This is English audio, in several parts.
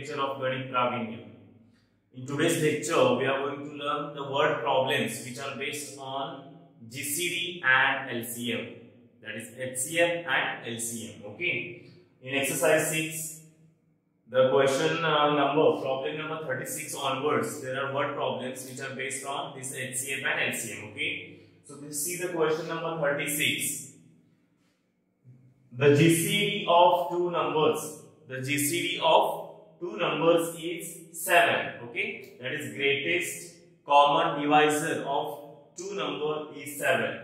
lecture of Ganit Pravinya. In today's lecture, we are going to learn the word problems which are based on GCD and LCM. That is HCF and LCM. Okay. In exercise 6, the question uh, number, problem number 36 onwards, there are word problems which are based on this HCF and LCM. Okay. So, this see the question number 36. The GCD of two numbers. The GCD of two numbers is 7. Okay. That is greatest common divisor of two number is 7.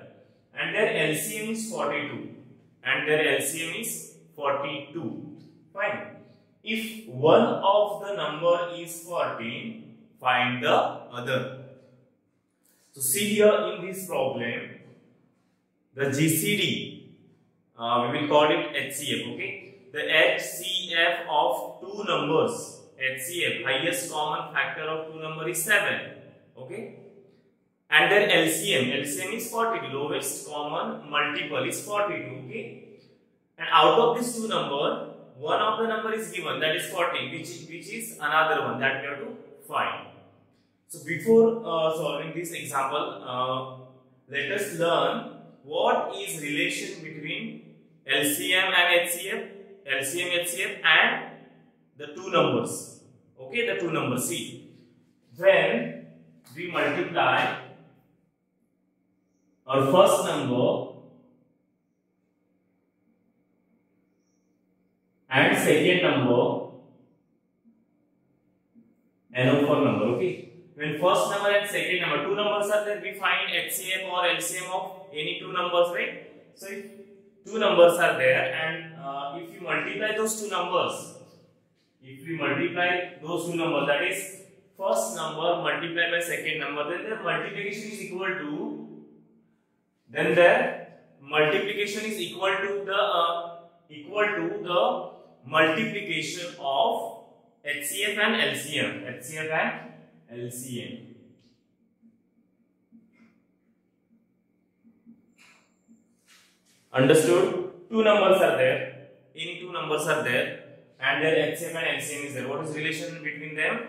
And their LCM is 42. And their LCM is 42. Fine. If one of the number is 14, find the other. So see here in this problem, the GCD uh, we will call it HCF, okay? The HCF of two numbers, HCF, highest common factor of two number is 7, okay? And then LCM, LCM is 40, lowest common multiple is 42, okay? And out of these two number, one of the number is given, that is 40, which, which is another one that we have to find. So before uh, solving this example, uh, let us learn what is relation between LCM and HCF, LCM, HCF and the two numbers. Okay, the two numbers. See, when we multiply our first number and second number NO4 number. Okay, when first number and second number, two numbers are there, we find HCF or LCM of any two numbers, right? So if two numbers are there and uh, if you multiply those two numbers if we multiply those two numbers that is first number multiplied by second number then the multiplication is equal to then the multiplication is equal to the uh, equal to the multiplication of HCF and LCM HCF and LCM Understood? Two numbers are there. Any two numbers are there and their HCF and LCM is there. What is relation between them?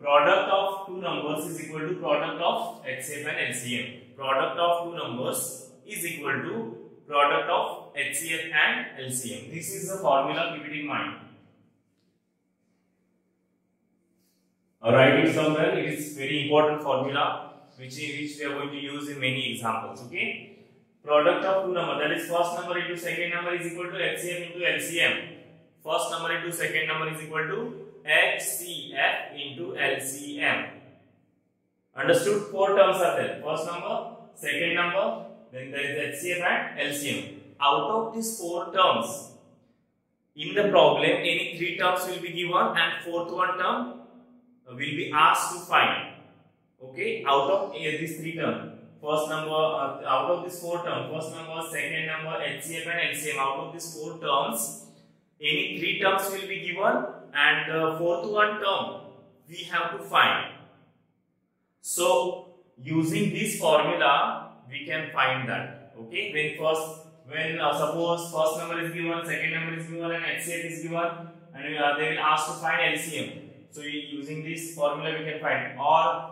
Product of two numbers is equal to product of HCF and LCM. Product of two numbers is equal to product of HCF and LCM. This is the formula, keep it in mind. Uh, write it somewhere. It is very important formula which, which we are going to use in many examples. Okay product of two number that is first number into second number is equal to HCF into LCM. First number into second number is equal to HCF into LCM. Understood? Four terms are there. First number, second number, then there is HCF and LCM. Out of these four terms, in the problem, any three terms will be given and fourth one term will be asked to find. Okay, out of eh, these three terms first number uh, out of this four terms first number second number HCF and LCM out of these four terms any three terms will be given and the fourth one term we have to find. So using this formula we can find that okay? When first when uh, suppose first number is given second number is given and HCF is given and uh, they will ask to find LCM so using this formula we can find. Or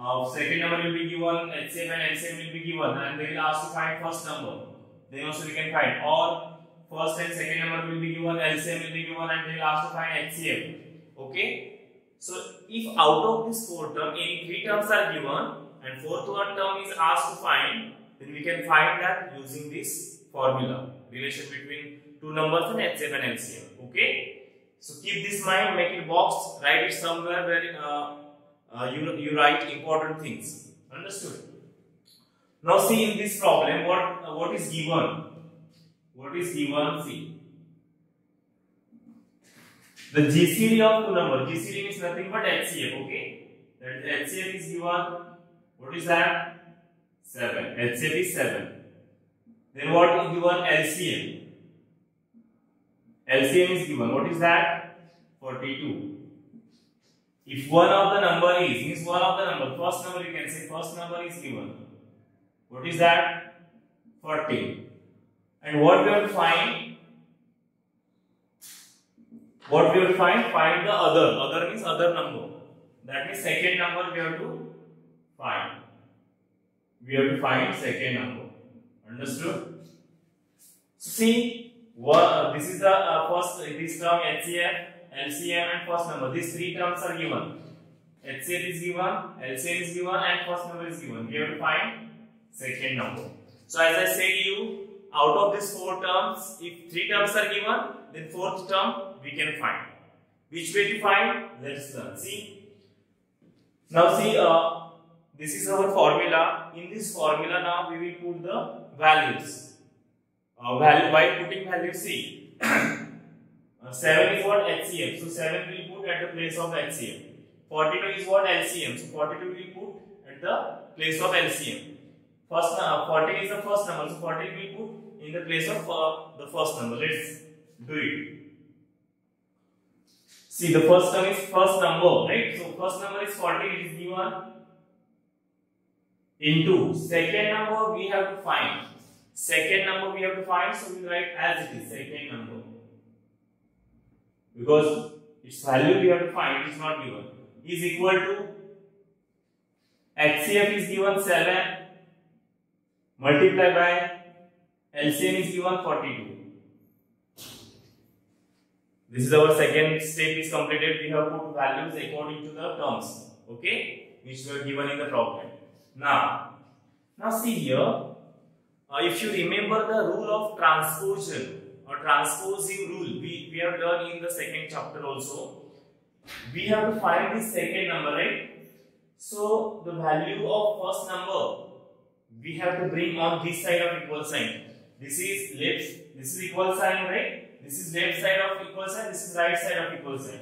uh, second number will be given, HCF and LCM will be given and they will ask to find first number. Then also we can find or first and second number will be given, LCM will be given and they will ask to find HCF. Okay. So if out of this four term any three terms are given and fourth one term is asked to find, then we can find that using this formula relation between two numbers and HCF and LCM. Okay. So keep this mind, make it box, write it somewhere where uh, uh, you, you write important things. Understood? Now see in this problem what, uh, what is given. What is given? See. The GCD of two number. GCD means nothing but HCF. Okay. That HCF is given. What is that? 7. HCF is 7. Then what is given? LCM. LCM is given. What is that? 42. If one of the number is, means one of the number, first number you can say first number is given. What is that? 40. And what we to find? What we will find? Find the other. Other means other number. That means second number we have to find. We have to find second number. Understood? See, what, this is the uh, first, this term HCF, LCM and first number. These three terms are given. HCF is given, LCM is given and first number is given. We have to find second number. So as I said you, out of these four terms, if three terms are given, then fourth term we can find. Which way to find? Let's learn. See. Now see, uh, this is our formula. In this formula now we will put the values. Uh, value by putting value C. uh, 7 is what HCF. So 7 will put at the place of HCF. 42 is what LCM. So 42 will put at the place of LCM. First, uh, 14 is the first number. So 14 will put in the place of uh, the first number. Let's do it. See, the first term is first number, right? So first number is 40. It is given into second number we have to find. Second number we have to find. So we write as it is second number because its value we have to find. is not given is equal to HCF is given 7 multiplied by LCM is given 42. This is our second step is completed. We have put values according to the terms, okay, which were given in the problem. Now, now see here, uh, if you remember the rule of transposition or transposing rule, we, have learned in the second chapter also we have to find the second number, right? So the value of first number we have to bring on this side of equal sign. This is left, this is equal sign, right? This is left side of equal sign, this is right side of equal sign.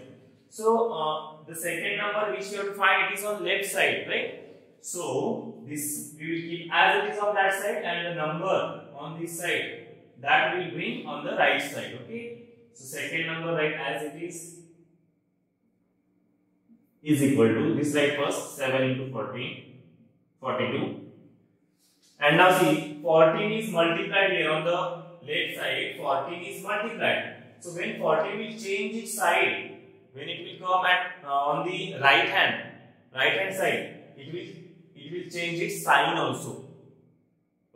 So uh, the second number which we have to find it is on left side, right? So this we will keep as it is on that side and the number on this side that will bring on the right side, okay? So second number write as it is is equal to this right first 7 into 14 42 and now see 14 is multiplied here on the left side 14 is multiplied. So when 14 will change its side when it will come at uh, on the right hand right hand side it will it will change its sign also.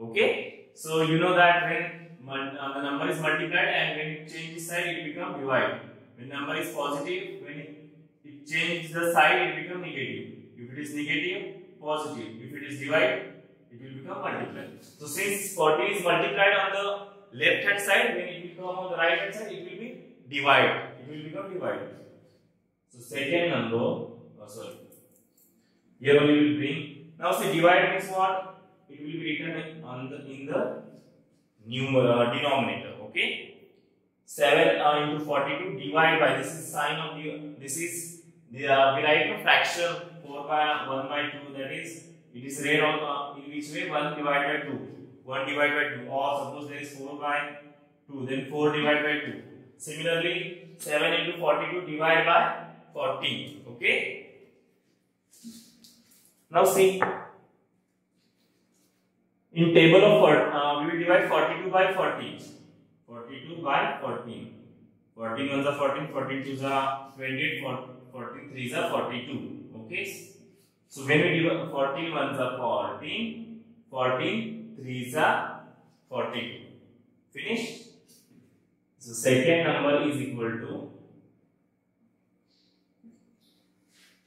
Okay? So you know that when uh, the number is multiplied and when it changes side it become divide when number is positive when it change the sign, it become negative. If it is negative, positive. If it is divide, it will become multiply. So since 40 is multiplied on the left hand side, when it will come on the right hand side, it will be divide. It will become divide. So second number, oh sorry. Here only will bring. Now see divide means what? It will be written on the in the numerator uh, denominator. Okay. 7 uh, into 42 divide by this is sign of the this is the, uh, we write a fraction 4 by 1 by 2 that is it is read on uh, in which way 1 divided by 2 1 divided by 2 or suppose there is 4 by 2 then 4 divided by 2 similarly 7 into 42 divided by 40 okay now see in table of uh, we will divide 42 by 40 42 by 14 14 ones are 14 14 twos are 28 14 3s are 42. Okay. So when we divide 14 ones are 14, 14 3s are 42. Finish. So second number is equal to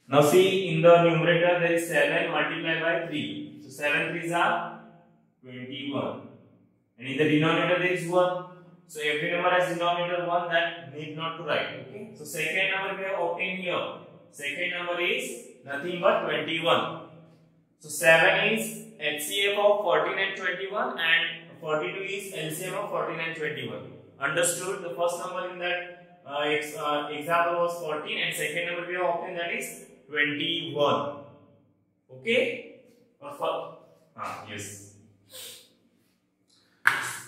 Now see in the numerator there is 7 multiplied by 3. So 7 3s are 21. And in the denominator there is 1. So every number has denominator 1 that need not to write. Okay. So second number we have obtained here. Second number is nothing but 21. So 7 is HCF of 14 and 21 and 42 is LCM of 14 and 21. Understood? The first number in that uh, ex, uh, example was 14 and second number we have obtained that is 21. Okay? Or for, ah, yes.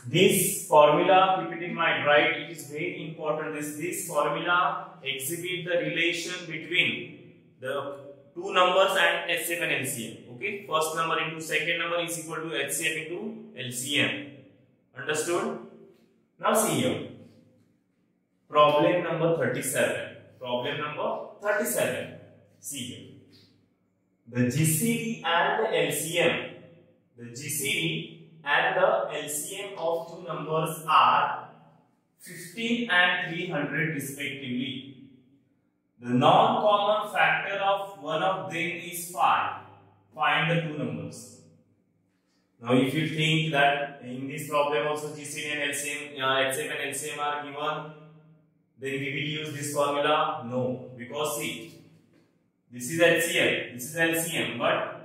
This formula, keep it in mind, right? It is very important. This, this formula exhibit the relation between the two numbers and HCF and LCM. Okay, first number into second number is equal to HCF into LCM. Understood? Now see here. Problem number 37. Problem number 37. See here. The GCD and the LCM. The GCD and the LCM of two numbers are 15 and 300 respectively. The non-common factor of one of them is 5. Find the two numbers. Now if you think that in this problem also GCD and LCM, uh, HCF and LCM are given, then we will use this formula? No, because see, this is HCF, this is LCM, but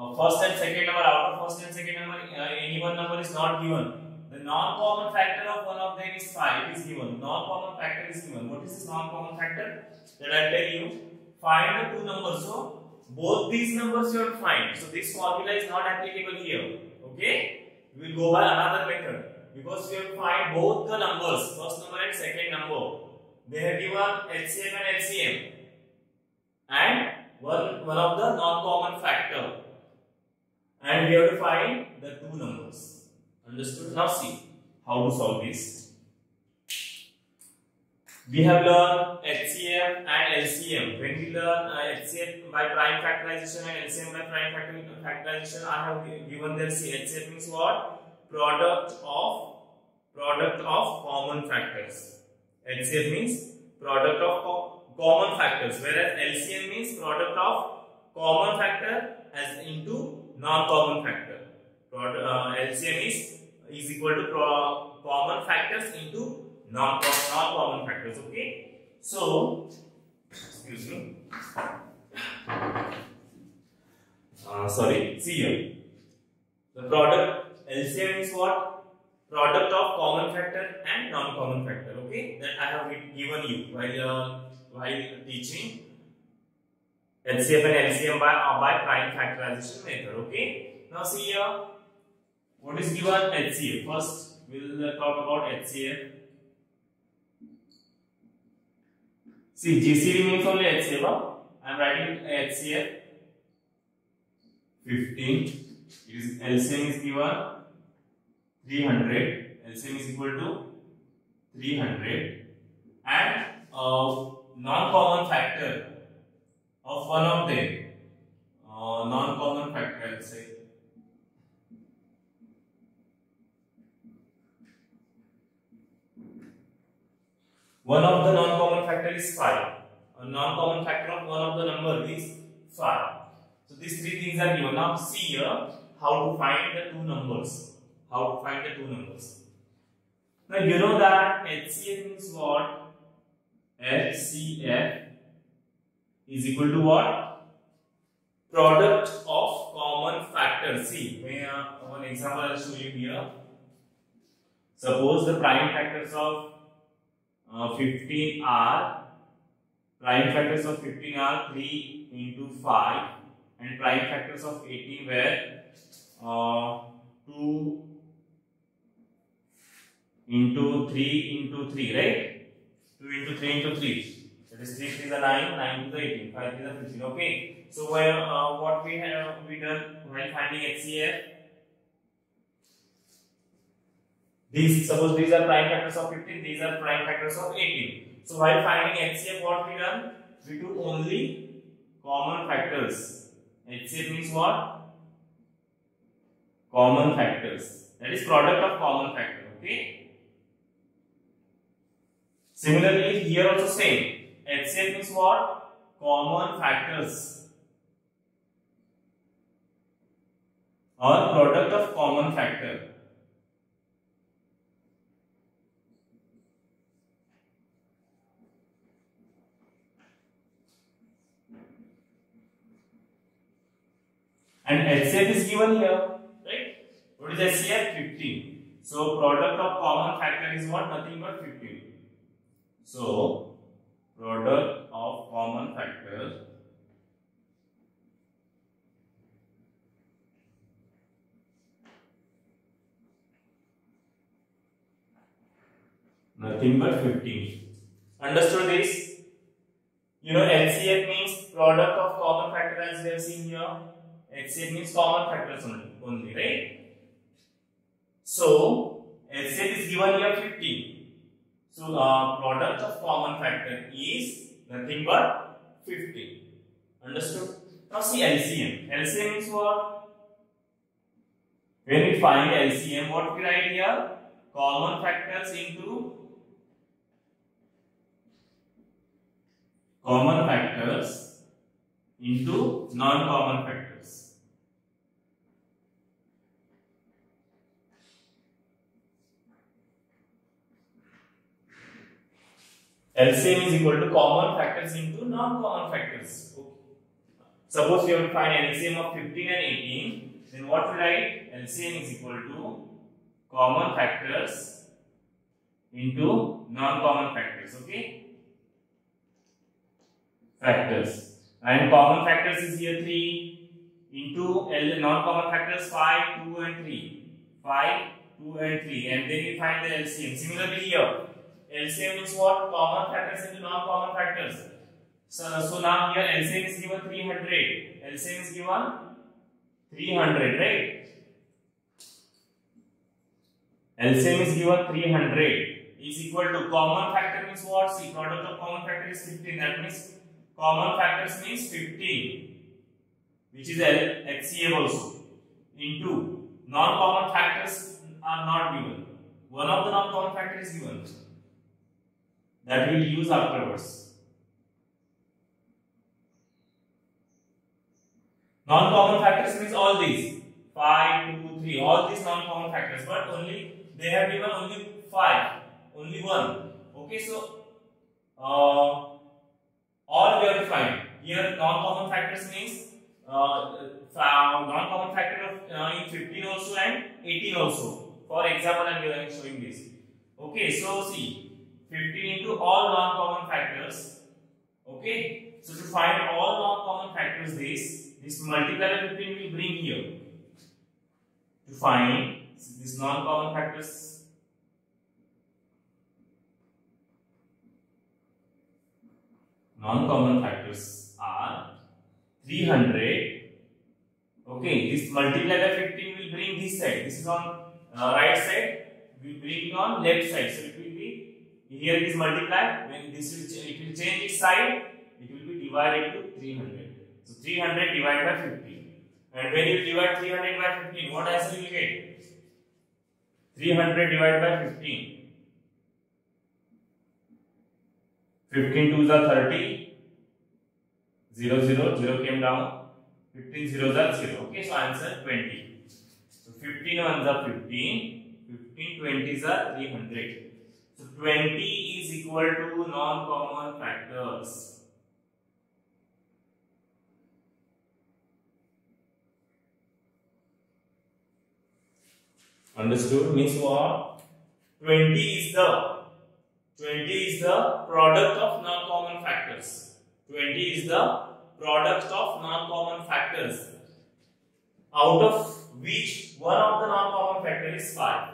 uh, first and second number out of first and second number, uh, any one number is not given. The non-common factor of one of them is 5 is given. Non-common factor is given. What is this non-common factor? That I tell you. Find the two numbers. So, both these numbers you have to find. So, this formula is not applicable here. Okay? We will go by another method. Because we have to find both the numbers. First number and second number. They have given LCM and LCM. And one, one of the non-common factor. And we have to find the two numbers. Understood? Now see how to solve this. We have learned HCF and LCM. When we learn uh, HCF by prime factorization and LCM by prime factorization, I have given there. See, HCF means what? Product of product of common factors. HCF means product of co common factors, whereas LCM means product of common factor as into non-common factor. Product, uh, LCM is is equal to pro, common factors into non-common factors. Okay. So, excuse me. Uh, sorry. Here. The product LCM is what? Product of common factor and non-common factor. Okay. That I have given you while uh, while teaching LCM and LCM by uh, by prime factorization method. Okay. Now see here. What is given HCF? First, we'll uh, talk about HCF. See, GCD means only HCF. Huh? I am writing HCF 15. It is LCM is given 300. LCM is equal to 300 and uh, non-common factor of one of them. Uh, non-common factor, I'll say One of the non-common factor is 5. A non-common factor of one of the number is 5. So these three things are given. Now see here how to find the two numbers. How to find the two numbers. Now you know that HCF means what? HCF is equal to what? Product of common factors. See, uh, one example I'll show you here. Suppose the prime factors of uh, 15 are prime factors of 15 are 3 into 5 and prime factors of 18 were uh, 2 into 3 into 3 right 2 into 3 into 3 that is 3 is a 9 9 to the 18 5 is a 15 okay so where uh, what we have we done while finding HCF These, suppose these are prime factors of 15, these are prime factors of 18. So while finding HCF, what we done? We took only common factors. HCF means what? Common factors. That is product of common factor. Okay. Similarly, here also same. HCF means what? Common factors. Or product of common factor. And HCF is given here, right? What is HCF? 15. So product of common factor is what? Nothing but 15. So product of common factor nothing but 15. Understood this? You know LCF means product of common factor as we have seen here. HCF means common factors only, right? So, HCF is given here 15. So uh, product of common factor is nothing but 15. Understood? Now see LCM. LCM is what? When we find LCM, what we write here? Common factors into common factors into non-common factors. LCM is equal to common factors into non-common factors. Okay. Suppose you have to find LCM of 15 and 18, then what we write? LCM is equal to common factors into non-common factors. Okay. Factors. And common factors is here 3 into non-common factors 5, 2 and 3. 5, 2 and 3. And then we find the LCM. Similarly here, LCM is what? Common factors into non-common factors. So, so now here LCM is given 300. LCM is given 300, right? LCM is given 300 is equal to common factor means what? See, product of common factor is 15. That means common factors means 15, which is HCF also, into non-common factors are not given. One of the non-common factors is given that we will use afterwards. Non-common factors means all these 5, 2, 3, all these non-common factors, but only they have given only 5, only one. Okay, so uh, all we have. Here non-common factors means uh, non-common factor of uh, in 15 also and 18 also. For example, I am showing this. Okay, so see 15 into all non-common factors. Okay, so to find all non-common factors, this this multiplier 15 will bring here. To find these non-common factors non-common factors are 300 okay this multiplied by 15 will bring this side this is on uh, right side we bring on left side so here it is multiplied when this will it will change its side it will be divided to 300 so 300 divided by 15 and when you divide 300 by 15 what answer you will get 300 divided by 15 15 twos are 30. 0, 0, 0 came down. 15 zeros are 0. Okay, so answer 20. So 15 ones are 15. 15 20s are 300. So 20 is equal to non-common factors. Understood? Means what? 20 is the 20 is the product of non-common factors. 20 is the product of non-common factors out of which one of the non-common factor is 5.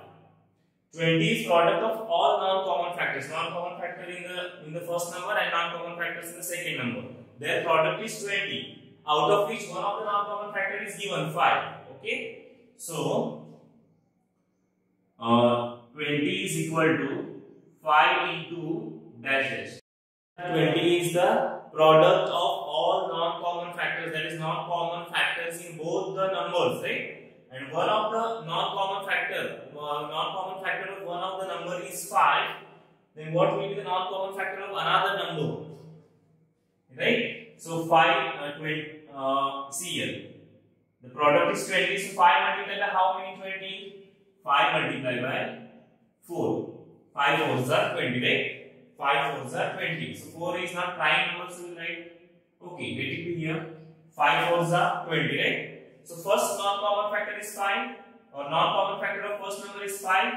20 is product of all non-common factors. Non-common factor in the in the first number and non-common factors in the second number. Their product is 20 out of which one of the non-common factor is given 5. Okay. So, uh, 20 is equal to 5 into dash dash. 20 is the product of all non-common factors that is non-common factors in both the numbers right and one of the non-common factor uh, non-common factor of one of the number is 5 then what will be the non-common factor of another number right so 5 uh, 20 uh, here the product is 20 so 5 multiplied by how many 20 5 multiplied by 4 5 fours are 20, right? 5 fours are 20. So 4 is not prime number, so write. Okay, let it be here. 5 fours are 20, right? So first non-common factor is 5, or non-common factor of first number is 5,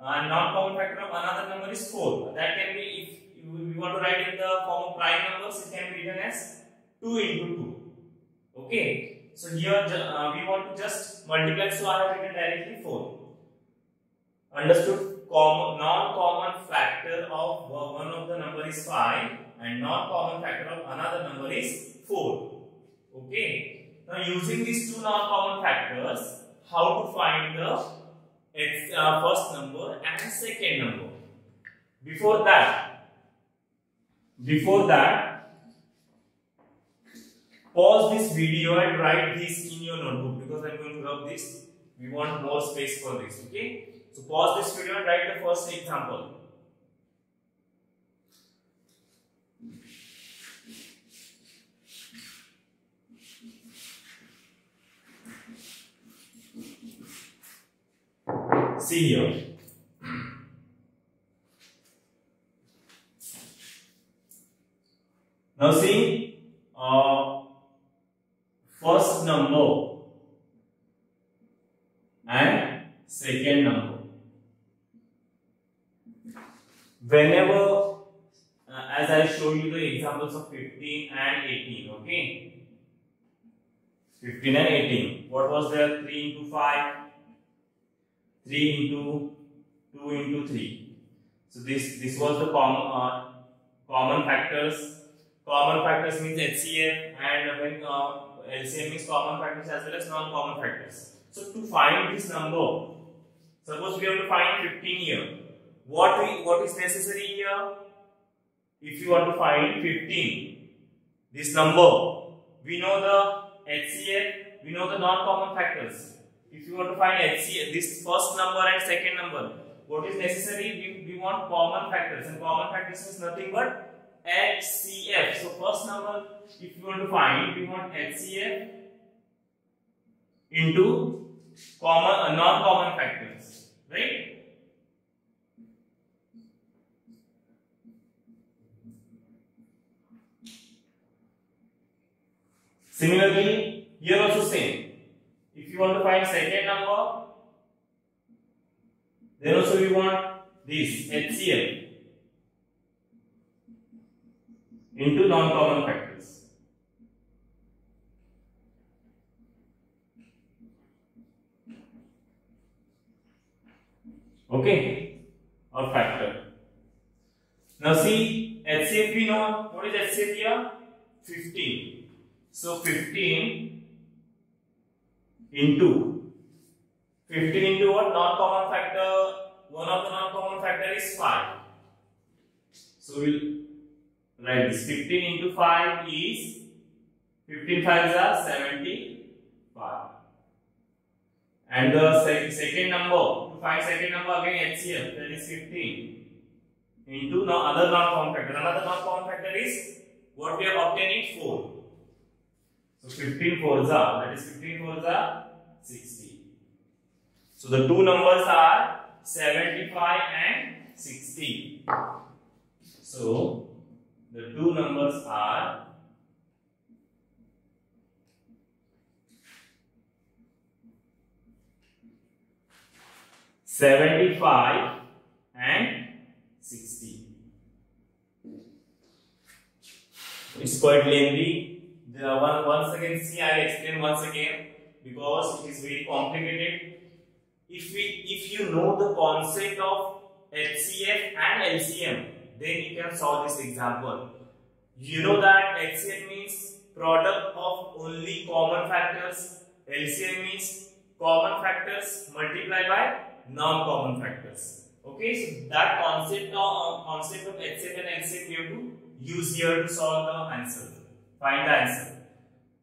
and non-common factor of another number is 4. That can be, if we want to write in the form of prime numbers, it can be written as 2 into 2. Okay. So here uh, we want to just multiply, so I have written directly 4. Understood? common non-common factor of one of the number is 5 and non-common factor of another number is 4. Okay. Now using these two non-common factors, how to find the uh, first number and second number. Before that, before that, pause this video and write this in your notebook because I'm going to rub this. We want more space for this. Okay. So pause this video and write the first example. Here. Now see, uh, first number and second number. Whenever, uh, as I showed you the examples of 15 and 18, okay? 15 and 18. What was there? 3 into 5, 3 into 2 into 3. So this this was the common uh, common factors. Common factors means HCF and when uh, LCM means common factors as well as non-common factors. So to find this number, suppose we have to find 15 here. What we what is necessary here? If you want to find 15, this number, we know the HCF, we know the non-common factors. If you want to find HCF, this first number and second number, what is necessary? We, we want common factors and common factors is nothing but HCF. So first number, if you want to find, we want HCF into common uh, non-common factors, right? Similarly, here also same. If you want to find second number, then also we want this HCF into non-common factors. Okay, or factor. Now see, HCF we know. What is HCF here? 15. So 15 into 15 into what? Non-common factor. One of the non-common factor is 5. So we'll write this. 15 into 5 is 15 5s are 75. And the sec second number, to find second number again HCF, that is 15 into no other non-common factor. Another non-common factor is what we have obtained it 4. So 15 fours are, that is 15 fours are 60. So the two numbers are 75 and 60. So the two numbers are Seventy-five and sixty. It's quite lengthy. One once again see I explain once again because it is very complicated. If we if you know the concept of HCF and LCM, then you can solve this example. You know that HCF means product of only common factors. LCM means common factors multiplied by non-common factors. Okay, so that concept of uh, concept of HCF and LCM we have to use here to solve the answer. Find the answer.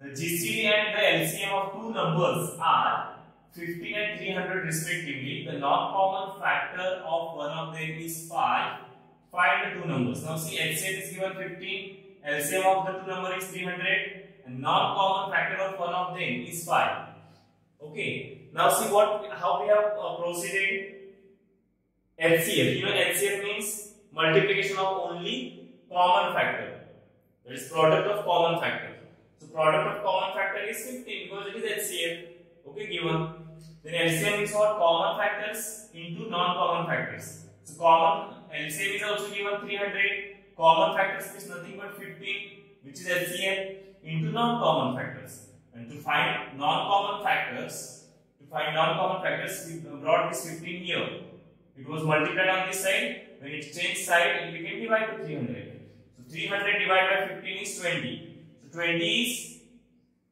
The GCD and the LCM of two numbers are 15 and 300 respectively. The non-common factor of one of them is 5. Find the two numbers. Now see HCF is given 15. LCM of the two number is 300. And non-common factor of one of them is 5. Okay. Now see what how we have uh, proceeded. LCM. You know LCM means multiplication of only common factor. That is product of common factor. So product of common factor is 15 because it is HCF. Okay, given. Then LCM is what? Common factors into non-common factors. So common LCM is also given 300. Common factors is nothing but 15 which is LCM into non-common factors. And to find non-common factors, to find non-common factors, we brought this 15 here. It was multiplied on this side. When it changed side, it became divided to 300. So 300 divided by 15 is 20. So 20 is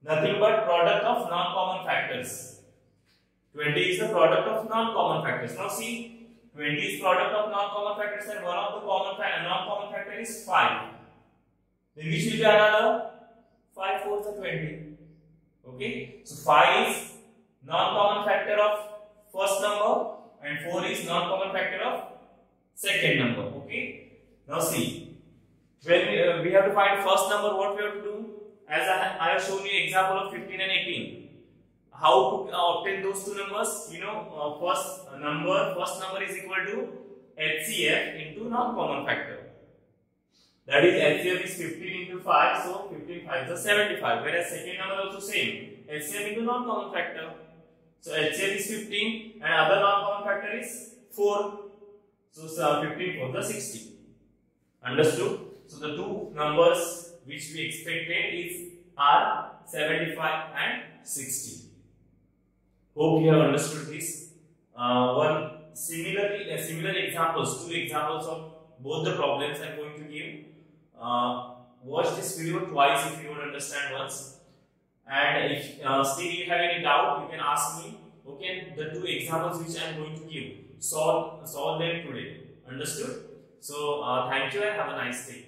nothing but product of non-common factors. 20 is the product of non-common factors. Now see, 20 is product of non-common factors and one of the common non-common factor is 5. Then which will be another? 5 4 is 20. Okay. So 5 is non-common factor of first number and 4 is non-common factor of second number. Okay. Now see, when we, uh, we have to find first number, what we have to do? As I, I have shown you example of 15 and 18 how to uh, obtain those two numbers? You know, uh, first number, first number is equal to HCF into non-common factor. That is HCF is 15 into 5, so 15 5 is 75. Whereas second number also same, HCF into non-common factor. So HCF is 15 and other non-common factor is 4. So uh, 15 4 the 60. Understood? So the two numbers which we expected is are 75 and 60. Hope you have understood this. Uh, one similarly, uh, similar examples, two examples of both the problems I'm going to give. Uh, watch this video twice if you don't understand once. And if uh, still you have any doubt, you can ask me. Okay, the two examples which I'm going to give, solve solve them today. Understood? So uh, thank you and have a nice day.